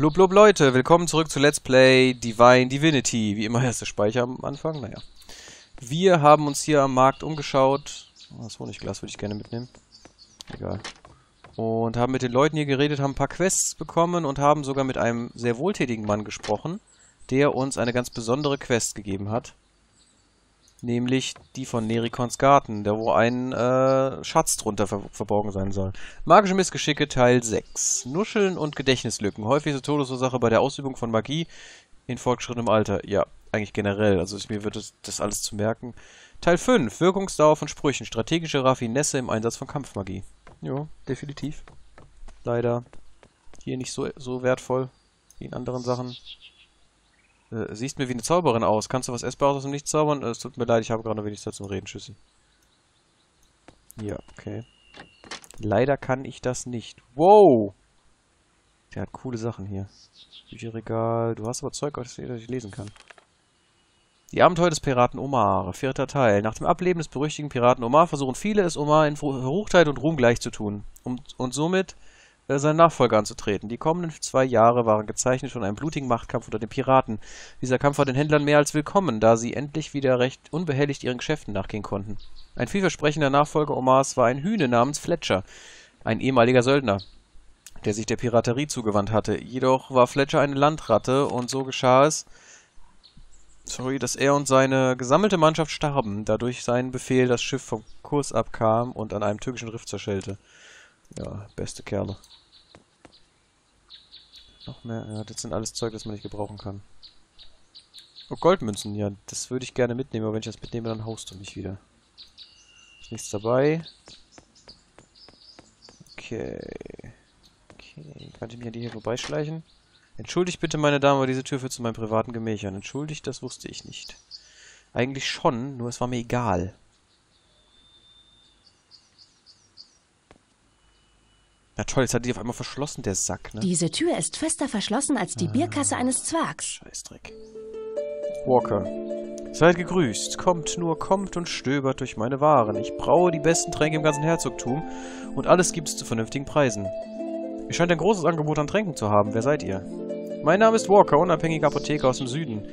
Blub blub Leute, willkommen zurück zu Let's Play Divine Divinity. Wie immer erste Speicher am Anfang, naja. Wir haben uns hier am Markt umgeschaut. Das Honigglas würde ich gerne mitnehmen. Egal. Und haben mit den Leuten hier geredet, haben ein paar Quests bekommen und haben sogar mit einem sehr wohltätigen Mann gesprochen, der uns eine ganz besondere Quest gegeben hat. Nämlich die von Nerikons Garten, da wo ein äh, Schatz drunter ver verborgen sein soll. Magische Missgeschicke Teil 6. Nuscheln und Gedächtnislücken. Häufigste Todesursache bei der Ausübung von Magie in fortgeschrittenem Alter. Ja, eigentlich generell. Also ich, mir wird das, das alles zu merken. Teil 5. Wirkungsdauer von Sprüchen. Strategische Raffinesse im Einsatz von Kampfmagie. Jo, definitiv. Leider hier nicht so, so wertvoll wie in anderen Sachen. Äh, siehst mir wie eine Zauberin aus. Kannst du was Essbares aus dem Nichts zaubern? Äh, es tut mir leid, ich habe gerade noch wenig Zeit zum Reden. Tschüssi. Ja, okay. Leider kann ich das nicht. Wow! Der hat coole Sachen hier. Bücherregal. Du hast aber Zeug, das ich lesen kann. Die Abenteuer des Piraten Omar, vierter Teil. Nach dem Ableben des berüchtigten Piraten Omar versuchen viele es Omar in Verruchtheit und Ruhm gleichzutun um, und somit seinen Nachfolger anzutreten. Die kommenden zwei Jahre waren gezeichnet von einem blutigen Machtkampf unter den Piraten. Dieser Kampf war den Händlern mehr als willkommen, da sie endlich wieder recht unbehelligt ihren Geschäften nachgehen konnten. Ein vielversprechender Nachfolger Omars war ein Hühne namens Fletcher, ein ehemaliger Söldner, der sich der Piraterie zugewandt hatte. Jedoch war Fletcher eine Landratte und so geschah es, sorry, dass er und seine gesammelte Mannschaft starben, da durch seinen Befehl das Schiff vom Kurs abkam und an einem türkischen Riff zerschellte. Ja, beste Kerle. Noch mehr, ja, das sind alles Zeug, das man nicht gebrauchen kann. Oh, Goldmünzen, ja, das würde ich gerne mitnehmen, aber wenn ich das mitnehme, dann haust du mich wieder. Ist nichts dabei. Okay. Okay, kann ich mich an die hier vorbeischleichen? Entschuldigt bitte, meine Dame, aber diese Tür führt zu meinen privaten Gemächern. Entschuldigt, das wusste ich nicht. Eigentlich schon, nur es war mir egal. Na toll, jetzt hat die auf einmal verschlossen, der Sack, ne? Diese Tür ist fester verschlossen als die ah, Bierkasse eines Zwergs. Scheißdreck. Walker. Seid gegrüßt. Kommt nur, kommt und stöbert durch meine Waren. Ich braue die besten Tränke im ganzen Herzogtum und alles gibt's zu vernünftigen Preisen. Ihr scheint ein großes Angebot an Tränken zu haben. Wer seid ihr? Mein Name ist Walker, unabhängiger Apotheker aus dem Süden.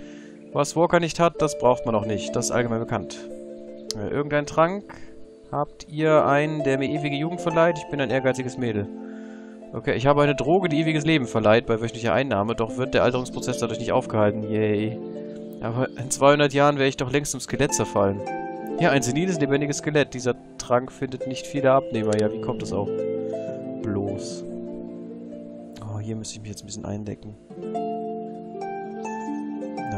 Was Walker nicht hat, das braucht man auch nicht. Das ist allgemein bekannt. Äh, irgendein Trank? Habt ihr einen, der mir ewige Jugend verleiht? Ich bin ein ehrgeiziges Mädel. Okay, ich habe eine Droge, die ewiges Leben verleiht bei wöchentlicher Einnahme, doch wird der Alterungsprozess dadurch nicht aufgehalten. Yay. Aber in 200 Jahren wäre ich doch längst im Skelett zerfallen. Ja, ein seniles, lebendiges Skelett. Dieser Trank findet nicht viele Abnehmer. Ja, wie kommt das auch? Bloß hier müsste ich mich jetzt ein bisschen eindecken.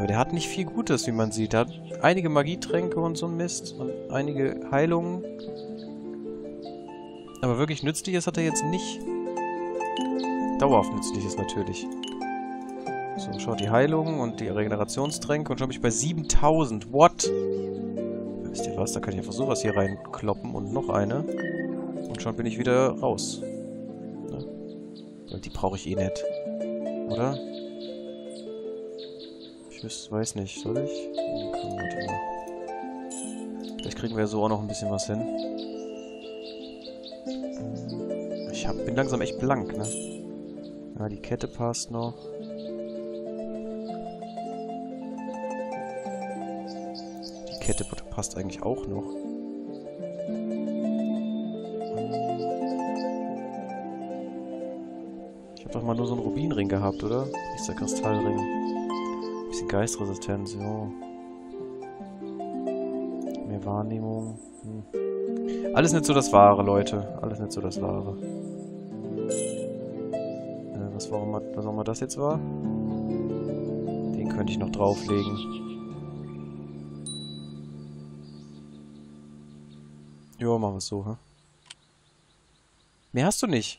Aber der hat nicht viel Gutes, wie man sieht. Er hat einige Magietränke und so ein Mist und einige Heilungen. Aber wirklich nützliches hat er jetzt nicht. Dauerhaft nützliches natürlich. So, schaut die Heilungen und die Regenerationstränke und schon bin ich bei 7000. What? Wisst ihr was? Da kann ich einfach sowas hier reinkloppen und noch eine. Und schon bin ich wieder raus. Die brauche ich eh nicht. Oder? Ich wüs weiß nicht. Soll ich? Komm, warte mal. Vielleicht kriegen wir so auch noch ein bisschen was hin. Ich hab, bin langsam echt blank, ne? Ja, die Kette passt noch. Die Kette passt eigentlich auch noch. doch mal nur so einen Rubinring gehabt, oder? Ist der Kristallring. Geistresistenz, jo. Mehr Wahrnehmung. Hm. Alles nicht so das Wahre, Leute. Alles nicht so das Wahre. Äh, was, warum, was auch immer das jetzt war? Den könnte ich noch drauflegen. Jo, machen wir es so, hä? Mehr hast du nicht.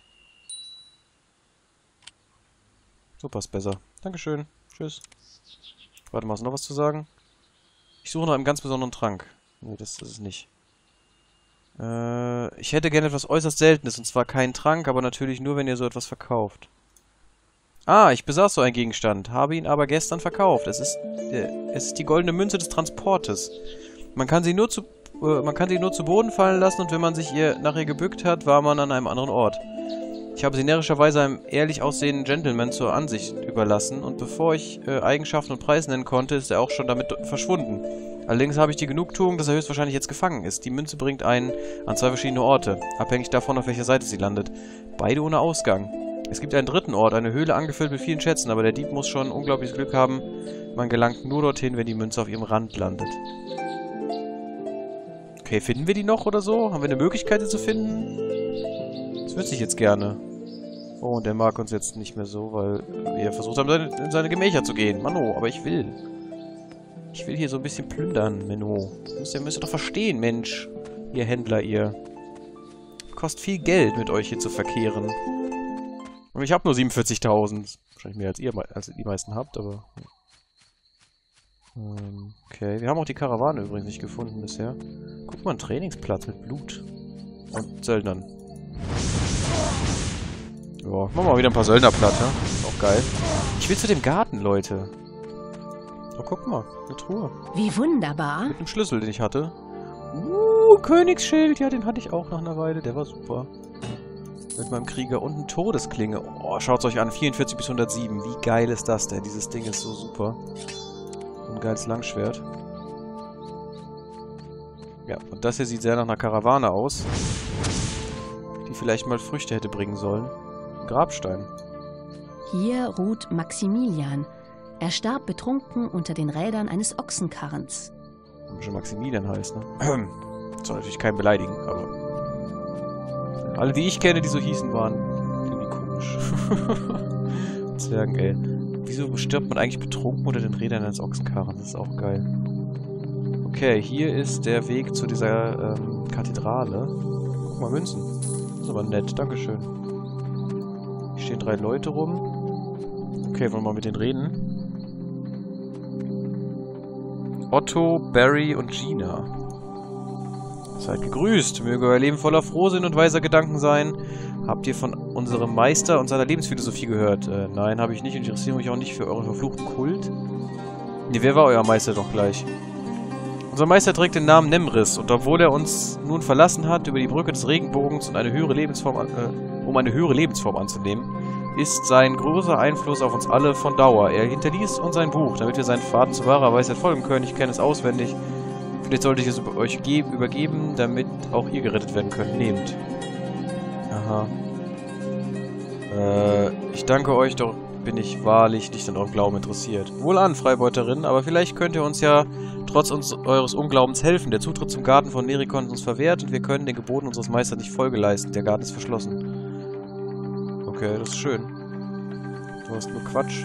So passt besser. Dankeschön. Tschüss. Warte mal, hast du noch was zu sagen? Ich suche noch einen ganz besonderen Trank. Nee, das ist es nicht. Äh, ich hätte gerne etwas äußerst Seltenes, und zwar keinen Trank, aber natürlich nur, wenn ihr so etwas verkauft. Ah, ich besaß so einen Gegenstand, habe ihn aber gestern verkauft. Es ist, äh, es ist die goldene Münze des Transportes. Man kann sie nur zu, äh, man kann sie nur zu Boden fallen lassen und wenn man sich ihr nach ihr gebückt hat, war man an einem anderen Ort. Ich habe sie närrischerweise einem ehrlich aussehenden Gentleman zur Ansicht überlassen und bevor ich äh, Eigenschaften und Preis nennen konnte, ist er auch schon damit verschwunden. Allerdings habe ich die Genugtuung, dass er höchstwahrscheinlich jetzt gefangen ist. Die Münze bringt einen an zwei verschiedene Orte, abhängig davon, auf welcher Seite sie landet. Beide ohne Ausgang. Es gibt einen dritten Ort, eine Höhle angefüllt mit vielen Schätzen, aber der Dieb muss schon unglaubliches Glück haben. Man gelangt nur dorthin, wenn die Münze auf ihrem Rand landet. Okay, finden wir die noch oder so? Haben wir eine Möglichkeit, sie zu finden? Das wüsste ich jetzt gerne. Oh, und der mag uns jetzt nicht mehr so, weil wir versucht haben, in seine Gemächer zu gehen. Mano, aber ich will. Ich will hier so ein bisschen plündern, Menno. Müsst ihr, müsst ihr doch verstehen, Mensch. Ihr Händler, ihr. Kostet viel Geld, mit euch hier zu verkehren. Und ich habe nur 47.000. Wahrscheinlich mehr als ihr als die meisten habt, aber... Ähm, okay, wir haben auch die Karawane übrigens nicht gefunden bisher. Guck mal, ein Trainingsplatz mit Blut. Und Söldnern. Ja, machen wir mal wieder ein paar Söldner platt, ne? Auch geil. Ich will zu dem Garten, Leute. Oh, guck mal. Eine Truhe. Wie wunderbar. Mit einem Schlüssel, den ich hatte. Uh, Königsschild. Ja, den hatte ich auch nach einer Weile. Der war super. Mit meinem Krieger und eine Todesklinge. Oh, schaut euch an. 44 bis 107. Wie geil ist das denn? Dieses Ding ist so super. ein geiles Langschwert. Ja, und das hier sieht sehr nach einer Karawane aus. Die vielleicht mal Früchte hätte bringen sollen. Ein Grabstein. Hier ruht Maximilian. Er starb betrunken unter den Rädern eines Ochsenkarrens. Schon Maximilian heißt, ne? Soll natürlich keinen beleidigen, aber... Alle, die ich kenne, die so hießen, waren irgendwie komisch. Zwergen, ey. Wieso stirbt man eigentlich betrunken unter den Rädern eines Ochsenkarrens? Das ist auch geil. Okay, hier ist der Weg zu dieser ähm, Kathedrale. Guck mal, Münzen. Das ist aber nett, dankeschön. Stehen drei Leute rum. Okay, wollen wir mal mit denen reden? Otto, Barry und Gina. Seid gegrüßt. Möge euer Leben voller Frohsinn und weiser Gedanken sein. Habt ihr von unserem Meister und seiner Lebensphilosophie gehört? Äh, nein, habe ich nicht und interessiere mich auch nicht für euren verfluchten Kult. Nee, wer war euer Meister doch gleich? Unser Meister trägt den Namen Nemris und obwohl er uns nun verlassen hat über die Brücke des Regenbogens und eine höhere Lebensform, äh, um eine höhere Lebensform anzunehmen, ist sein großer Einfluss auf uns alle von Dauer. Er hinterließ uns ein Buch, damit wir seinen Faden zu wahrer Weisheit folgen können. Ich kenne es auswendig. Vielleicht sollte ich es euch übergeben, damit auch ihr gerettet werden könnt. Nehmt. Aha. Äh, ich danke euch, doch bin ich wahrlich nicht an eurem Glauben interessiert. Wohlan, Freibeuterin, aber vielleicht könnt ihr uns ja trotz uns, eures Unglaubens helfen. Der Zutritt zum Garten von Nerikon ist uns verwehrt und wir können den Geboten unseres Meisters nicht Folge leisten. Der Garten ist verschlossen. Okay, das ist schön. Du hast nur Quatsch.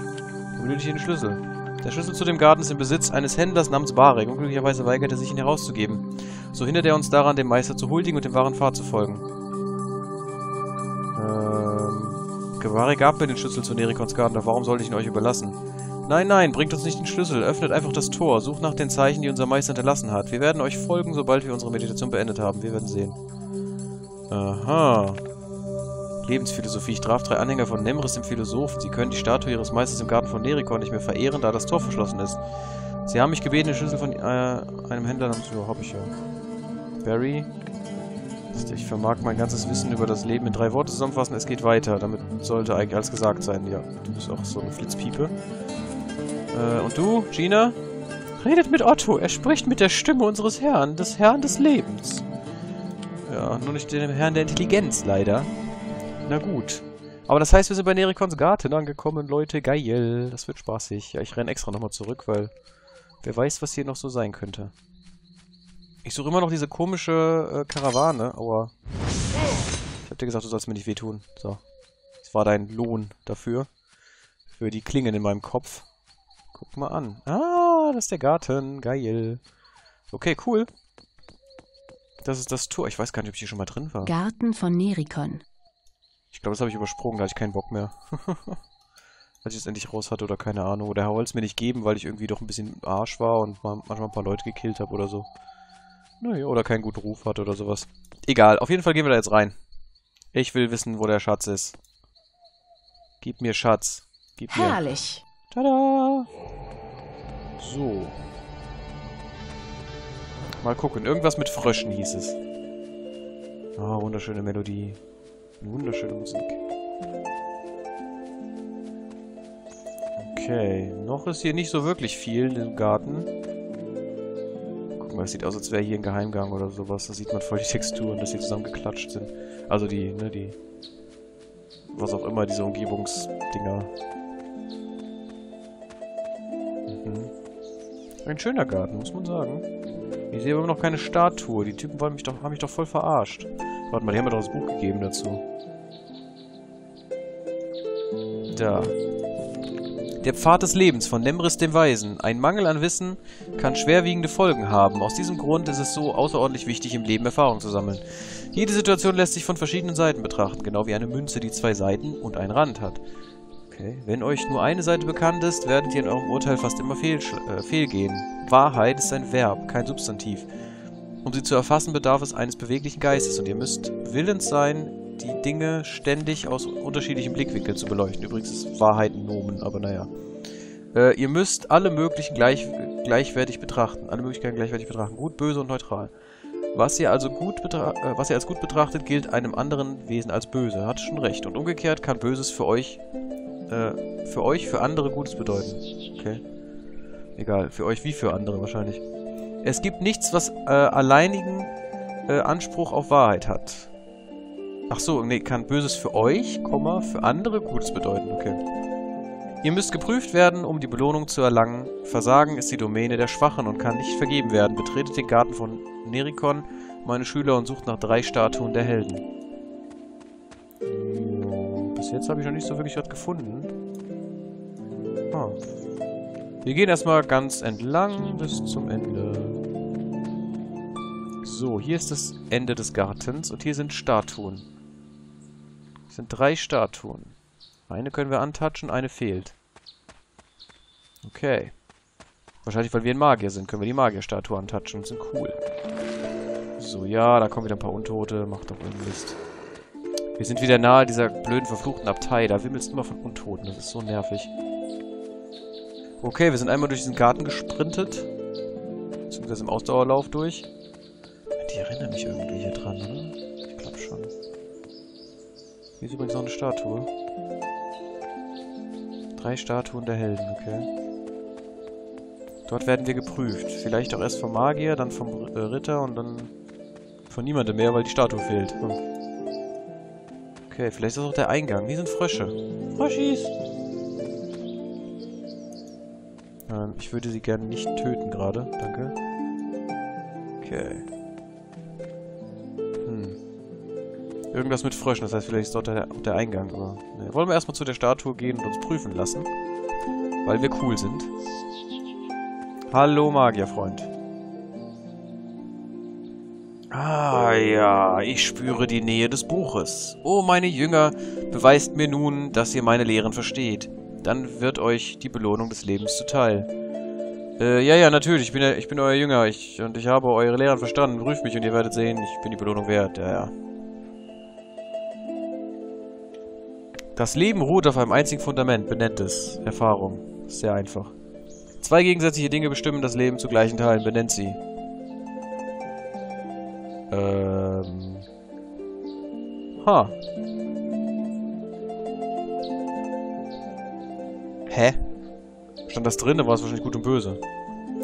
Du benötigst den Schlüssel. Der Schlüssel zu dem Garten ist im Besitz eines Händlers namens Barek. Unglücklicherweise weigert er sich, ihn herauszugeben. So hindert er uns daran, dem Meister zu huldigen und dem wahren Pfad zu folgen. Ähm... Barek gab mir den Schlüssel zu Nerikons Garten, doch warum sollte ich ihn euch überlassen? Nein, nein, bringt uns nicht den Schlüssel. Öffnet einfach das Tor. Sucht nach den Zeichen, die unser Meister hinterlassen hat. Wir werden euch folgen, sobald wir unsere Meditation beendet haben. Wir werden sehen. Aha. Lebensphilosophie. Ich traf drei Anhänger von Nemris, dem Philosophen. Sie können die Statue ihres Meisters im Garten von Nerikon nicht mehr verehren, da das Tor verschlossen ist. Sie haben mich gebeten, den Schlüssel von äh, einem Händler namens... Ja, hab ich ja. Barry. Ich vermag mein ganzes Wissen über das Leben in drei Worte zusammenfassen. Es geht weiter. Damit sollte eigentlich alles gesagt sein. Ja, du bist auch so eine Flitzpiepe. Äh, und du, Gina? Redet mit Otto. Er spricht mit der Stimme unseres Herrn, des Herrn des Lebens. Ja, nur nicht dem Herrn der Intelligenz, leider. Na gut. Aber das heißt, wir sind bei Nerikons Garten angekommen, Leute. Geil. Das wird spaßig. Ja, ich renne extra nochmal zurück, weil wer weiß, was hier noch so sein könnte. Ich suche immer noch diese komische äh, Karawane. Aua. Ich hab dir gesagt, du sollst mir nicht wehtun. So. Das war dein Lohn dafür. Für die Klingen in meinem Kopf. Guck mal an. Ah, das ist der Garten. Geil. Okay, cool. Das ist das Tor. Ich weiß gar nicht, ob ich hier schon mal drin war. Garten von Nerikon. Ich glaube, das habe ich übersprungen, da hatte ich keinen Bock mehr. Als ich es endlich raus hatte oder keine Ahnung. Oder er wollte es mir nicht geben, weil ich irgendwie doch ein bisschen Arsch war und manchmal ein paar Leute gekillt habe oder so. Naja, oder keinen guten Ruf hatte oder sowas. Egal, auf jeden Fall gehen wir da jetzt rein. Ich will wissen, wo der Schatz ist. Gib mir Schatz. Gib mir. Herrlich. Tada! So. Mal gucken. Irgendwas mit Fröschen hieß es. Ah, wunderschöne Melodie. Wunderschöne Musik. Okay, noch ist hier nicht so wirklich viel im Garten. Guck mal, es sieht aus, als wäre hier ein Geheimgang oder sowas. Da sieht man voll die Texturen, dass sie zusammengeklatscht sind. Also die, ne, die... Was auch immer, diese Umgebungsdinger. Mhm. Ein schöner Garten, muss man sagen. Ich sehe aber noch keine Statue. Die Typen wollen mich doch, haben mich doch voll verarscht. Warte mal, die haben mir doch das Buch gegeben dazu. Da. Der Pfad des Lebens von Nemris dem Weisen. Ein Mangel an Wissen kann schwerwiegende Folgen haben. Aus diesem Grund ist es so außerordentlich wichtig, im Leben Erfahrung zu sammeln. Jede Situation lässt sich von verschiedenen Seiten betrachten, genau wie eine Münze, die zwei Seiten und einen Rand hat. Okay. Wenn euch nur eine Seite bekannt ist, werdet ihr in eurem Urteil fast immer fehl, äh, fehlgehen. Wahrheit ist ein Verb, kein Substantiv. Um sie zu erfassen, bedarf es eines beweglichen Geistes und ihr müsst willens sein, die Dinge ständig aus unterschiedlichen Blickwinkeln zu beleuchten. Übrigens ist Wahrheit ein Nomen, aber naja. Äh, ihr müsst alle möglichen gleich, gleichwertig betrachten. Alle Möglichkeiten gleichwertig betrachten. Gut, böse und neutral. Was ihr also gut äh, was ihr als gut betrachtet, gilt einem anderen Wesen als böse. Hat schon recht. Und umgekehrt kann Böses für euch äh, für euch, für andere Gutes bedeuten. Okay. Egal, für euch wie für andere wahrscheinlich. Es gibt nichts, was äh, alleinigen äh, Anspruch auf Wahrheit hat. Ach so, nee, kann Böses für euch, Komma, für andere Gutes bedeuten, okay. Ihr müsst geprüft werden, um die Belohnung zu erlangen. Versagen ist die Domäne der Schwachen und kann nicht vergeben werden. Betretet den Garten von Nerikon, meine Schüler, und sucht nach drei Statuen der Helden. Bis jetzt habe ich noch nicht so wirklich was gefunden. Ah. Wir gehen erstmal ganz entlang bis zum Ende. So, hier ist das Ende des Gartens und hier sind Statuen. Es sind drei Statuen. Eine können wir antatschen, eine fehlt. Okay. Wahrscheinlich, weil wir ein Magier sind, können wir die Magierstatue antatschen sind cool. So, ja, da kommen wieder ein paar Untote. Macht doch irgendwie Mist. Wir sind wieder nahe dieser blöden, verfluchten Abtei. Da wimmelst du immer von Untoten. Das ist so nervig. Okay, wir sind einmal durch diesen Garten gesprintet. Beziehungsweise im Ausdauerlauf durch. Die erinnern mich irgendwie hier dran, oder? Ich glaube schon. Hier ist übrigens noch eine Statue. Drei Statuen der Helden, okay. Dort werden wir geprüft. Vielleicht auch erst vom Magier, dann vom äh, Ritter und dann von niemandem mehr, weil die Statue fehlt. Hm. Okay, vielleicht ist das auch der Eingang. Hier sind Frösche. Fröschis! Ähm, ich würde sie gerne nicht töten gerade. Danke. Okay. Irgendwas mit Fröschen, das heißt, vielleicht ist dort der, der Eingang. Aber, ne. Wollen wir erstmal zu der Statue gehen und uns prüfen lassen. Weil wir cool sind. Hallo, Magierfreund. Ah ja, ich spüre die Nähe des Buches. Oh, meine Jünger, beweist mir nun, dass ihr meine Lehren versteht. Dann wird euch die Belohnung des Lebens zuteil. Äh, ja, ja, natürlich, ich bin, ich bin euer Jünger ich, und ich habe eure Lehren verstanden. Prüft mich und ihr werdet sehen, ich bin die Belohnung wert. Ja, ja. Das Leben ruht auf einem einzigen Fundament, benennt es. Erfahrung. Sehr einfach. Zwei gegensätzliche Dinge bestimmen das Leben zu gleichen Teilen, benennt sie. Ähm... Ha. Hä? Stand das drin, dann war es wahrscheinlich gut und böse.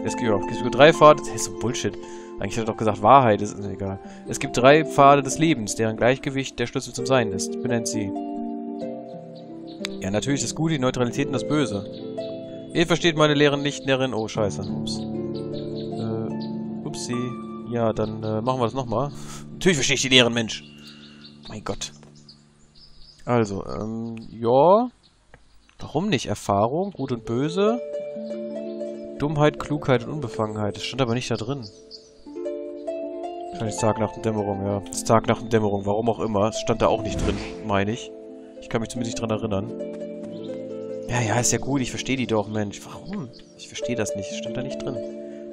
Es gibt, es gibt drei Pfade... Das ist so Bullshit. Eigentlich hat er doch gesagt, Wahrheit ist egal. Es gibt drei Pfade des Lebens, deren Gleichgewicht der Schlüssel zum Sein ist. Benennt sie. Ja, natürlich das Gute, die Neutralität und das Böse. Ihr versteht meine Lehren nicht, Nerin. Oh, scheiße. Ups. Äh, upsi. Ja, dann äh, machen wir das nochmal. Natürlich verstehe ich die Lehren, Mensch. Mein Gott. Also, ähm, ja. Warum nicht? Erfahrung, Gut und Böse. Dummheit, Klugheit und Unbefangenheit. Das stand aber nicht da drin. Wahrscheinlich Tag nach Dämmerung, ja. Das Tag nach Dämmerung, warum auch immer. Es stand da auch nicht drin, meine ich. Ich kann mich zumindest nicht dran erinnern. Ja, ja, ist ja gut. Ich verstehe die doch, Mensch. Warum? Ich verstehe das nicht. Stand da nicht drin.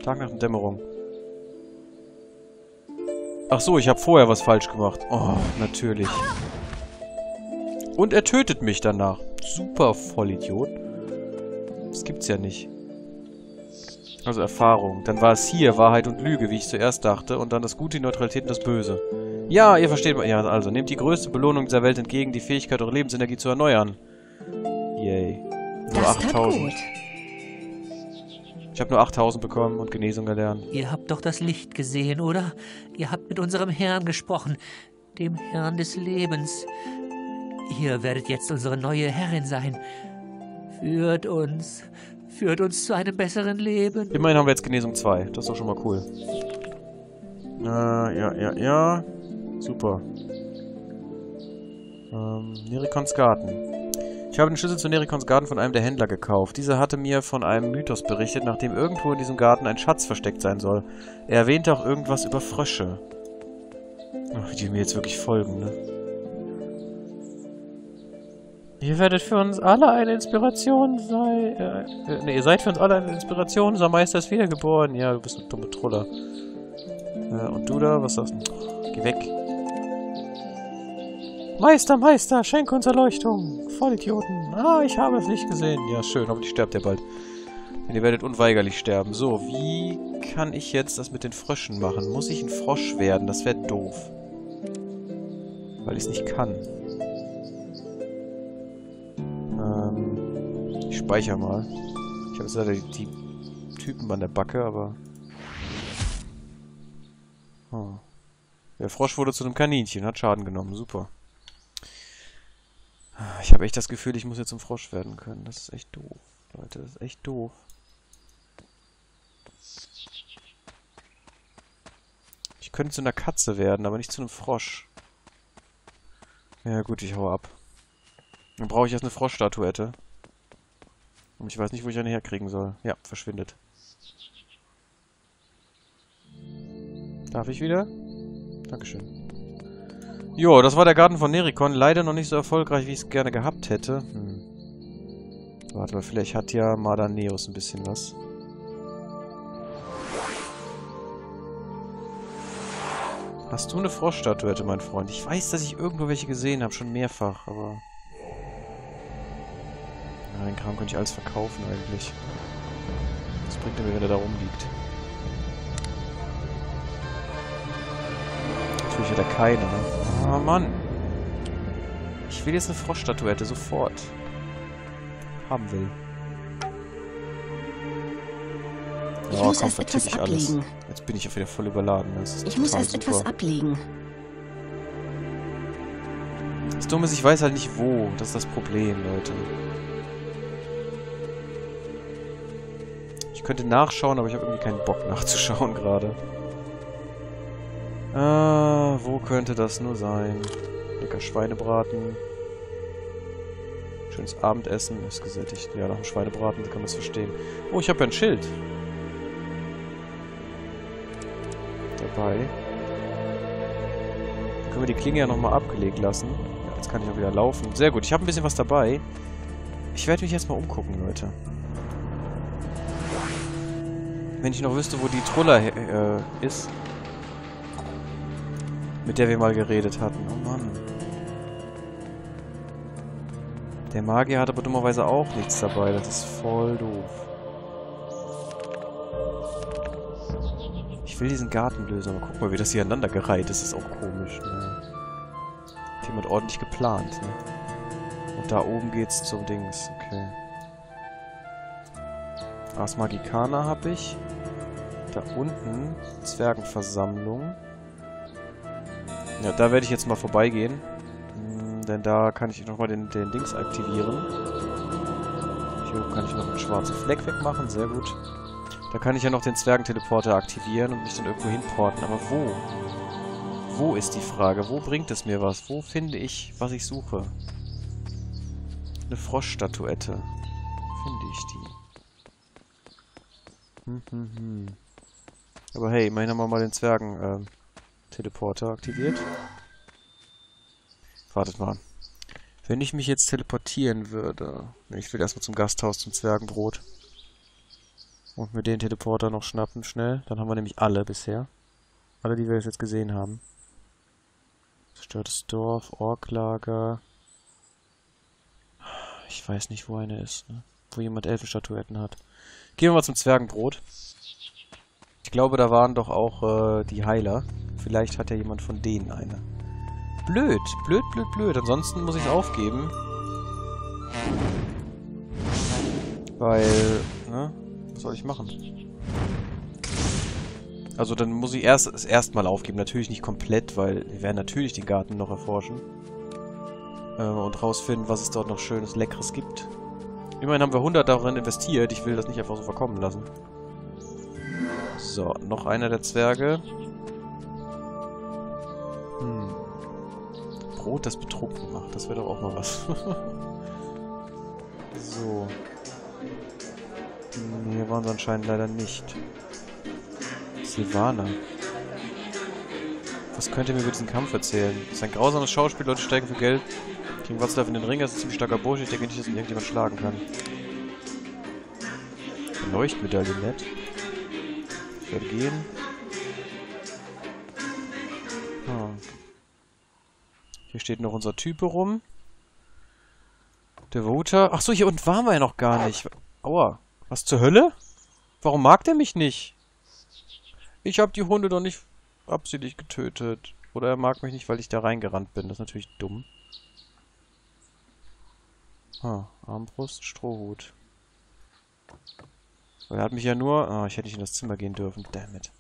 Tag nach Dämmerung. Ach so, ich habe vorher was falsch gemacht. Oh, natürlich. Und er tötet mich danach. Super Vollidiot. Das gibt's ja nicht. Also Erfahrung. Dann war es hier Wahrheit und Lüge, wie ich zuerst dachte. Und dann das Gute, die Neutralität und das Böse. Ja, ihr versteht mal. Ja, also, nehmt die größte Belohnung dieser Welt entgegen, die Fähigkeit, eure Lebensenergie zu erneuern. Yay. Nur Das tat 8000. gut. Ich habe nur 8000 bekommen und Genesung erlernt. Ihr habt doch das Licht gesehen, oder? Ihr habt mit unserem Herrn gesprochen, dem Herrn des Lebens. Ihr werdet jetzt unsere neue Herrin sein. Führt uns, führt uns zu einem besseren Leben. Immerhin haben wir jetzt Genesung 2. Das ist doch schon mal cool. Äh, ja, ja, ja. Super. Ähm, Nerikons Garten. Ich habe den Schlüssel zu Nerikons Garten von einem der Händler gekauft. Dieser hatte mir von einem Mythos berichtet, nachdem irgendwo in diesem Garten ein Schatz versteckt sein soll. Er erwähnte auch irgendwas über Frösche. Ach, die mir jetzt wirklich folgen, ne? Ihr werdet für uns alle eine Inspiration sein. Äh, nee, ihr seid für uns alle eine Inspiration. Unser Meister ist wiedergeboren. Ja, du bist eine dumme Troller. Äh, und du da, was sagst du? Geh weg. Meister, Meister, schenk uns Erleuchtung. Vollidioten. Ah, ich habe es nicht gesehen. Ja, schön, hoffentlich sterbt ihr bald. Denn ihr werdet unweigerlich sterben. So, wie kann ich jetzt das mit den Fröschen machen? Muss ich ein Frosch werden? Das wäre doof. Weil ich es nicht kann. Ähm, ich speichere mal. Ich habe jetzt leider die, die Typen an der Backe, aber... Oh. Der Frosch wurde zu einem Kaninchen, hat Schaden genommen. Super. Ich habe echt das Gefühl, ich muss jetzt zum Frosch werden können. Das ist echt doof. Leute, das ist echt doof. Ich könnte zu einer Katze werden, aber nicht zu einem Frosch. Ja gut, ich hau ab. Dann brauche ich erst eine Froschstatuette. Und ich weiß nicht, wo ich eine herkriegen soll. Ja, verschwindet. Darf ich wieder? Dankeschön. Jo, das war der Garten von Nerikon. Leider noch nicht so erfolgreich, wie ich es gerne gehabt hätte. Hm. Warte mal, vielleicht hat ja Madaneus ein bisschen was. Hast du eine Froschstatuette, mein Freund? Ich weiß, dass ich irgendwo welche gesehen habe, schon mehrfach, aber... Ja, den Kram könnte ich alles verkaufen eigentlich. Was bringt er mir, wenn er da rumliegt? Natürlich hat er keine, ne? Ah, Mann. Ich will jetzt eine Froschstatuette, sofort. Haben will. Ich Oh, muss komm, erst etwas ich alles. ablegen. Jetzt bin ich ja wieder voll überladen. Das ist Ich muss erst etwas super. ablegen. Das Dumme ist, ich weiß halt nicht wo. Das ist das Problem, Leute. Ich könnte nachschauen, aber ich habe irgendwie keinen Bock nachzuschauen gerade. Wo könnte das nur sein? Lecker Schweinebraten. Schönes Abendessen. Ist gesättigt. Ja, nach dem Schweinebraten kann man es verstehen. Oh, ich habe ja ein Schild. Dabei. Dann können wir die Klinge ja nochmal abgelegt lassen. Ja, jetzt kann ich auch wieder laufen. Sehr gut, ich habe ein bisschen was dabei. Ich werde mich jetzt mal umgucken, Leute. Wenn ich noch wüsste, wo die Truller äh, ist. Mit der wir mal geredet hatten. Oh Mann. Der Magier hat aber dummerweise auch nichts dabei. Das ist voll doof. Ich will diesen Garten lösen, aber guck mal, wie das hier aneinander gereiht ist. Das ist auch komisch. Ne? Hat jemand ordentlich geplant. Ne? Und da oben geht's zum Dings. Okay. Ars Magicana habe ich. Da unten Zwergenversammlung. Ja, da werde ich jetzt mal vorbeigehen. Hm, denn da kann ich nochmal den, den Dings aktivieren. Hier oben kann ich noch einen schwarzen Fleck wegmachen. Sehr gut. Da kann ich ja noch den Zwergenteleporter aktivieren und mich dann irgendwo hinporten. Aber wo? Wo ist die Frage? Wo bringt es mir was? Wo finde ich, was ich suche? Eine Froschstatuette. Finde ich die? Hm, hm, hm. Aber hey, immerhin haben wir mal den Zwergen-Teleporter aktiviert. Wartet mal. Wenn ich mich jetzt teleportieren würde... Ich will erstmal zum Gasthaus, zum Zwergenbrot. Und mir den Teleporter noch schnappen, schnell. Dann haben wir nämlich alle bisher. Alle, die wir jetzt gesehen haben. Zerstörtes Dorf, Orklager. Ich weiß nicht, wo eine ist, ne? Wo jemand Elfenstatuetten hat. Gehen wir mal zum Zwergenbrot. Ich glaube, da waren doch auch äh, die Heiler. Vielleicht hat ja jemand von denen eine. Blöd, blöd, blöd, blöd. Ansonsten muss ich es aufgeben. Weil, ne? Was soll ich machen? Also dann muss ich erst es erstmal aufgeben. Natürlich nicht komplett, weil wir werden natürlich den Garten noch erforschen. Äh, und rausfinden, was es dort noch Schönes, Leckeres gibt. Immerhin haben wir 100 darin investiert. Ich will das nicht einfach so verkommen lassen. So, noch einer der Zwerge. Brot, das betrunken macht. Das wäre doch auch mal was. so. Hier waren sie anscheinend leider nicht. Silvana. Was könnt ihr mir über diesen Kampf erzählen? Das ist ein grausames Schauspiel, Leute steigen für Geld. King Watzlaw in den Ring, das ist ein ziemlich starker Bursche. Ich denke nicht, dass ihn irgendjemand schlagen kann. Leuchtmedaille nett. Ich werde gehen. Hier steht noch unser Typ rum. Der Voter. Achso, hier unten waren wir ja noch gar nicht. Aua. Was zur Hölle? Warum mag der mich nicht? Ich habe die Hunde doch nicht absichtlich getötet. Oder er mag mich nicht, weil ich da reingerannt bin. Das ist natürlich dumm. Ah, Armbrust, Strohhut. er hat mich ja nur... Ah, ich hätte nicht in das Zimmer gehen dürfen. Dammit.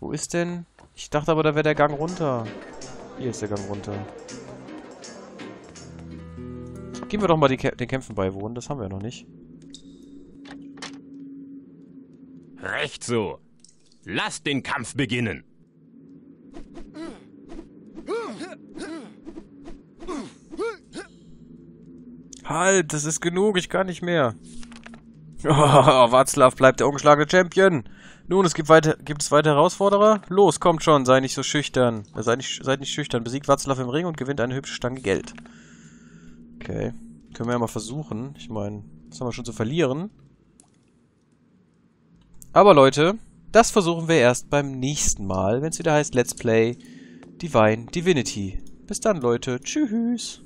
Wo ist denn... Ich dachte aber, da wäre der Gang runter. Hier ist der Gang runter. Gehen wir doch mal Kä den Kämpfen beiwohnen. Das haben wir ja noch nicht. Recht so. Lass den Kampf beginnen. Halt, das ist genug, ich kann nicht mehr. Oh, Watzlaw bleibt der ungeschlagene Champion. Nun, es gibt, weiter, gibt es weitere Herausforderer? Los, kommt schon, sei nicht so schüchtern. Sei nicht, seid nicht schüchtern. Besiegt Watzlaw im Ring und gewinnt eine hübsche Stange Geld. Okay. Können wir ja mal versuchen. Ich meine, was haben wir schon zu verlieren? Aber Leute, das versuchen wir erst beim nächsten Mal, wenn es wieder heißt Let's Play Divine Divinity. Bis dann, Leute. Tschüss.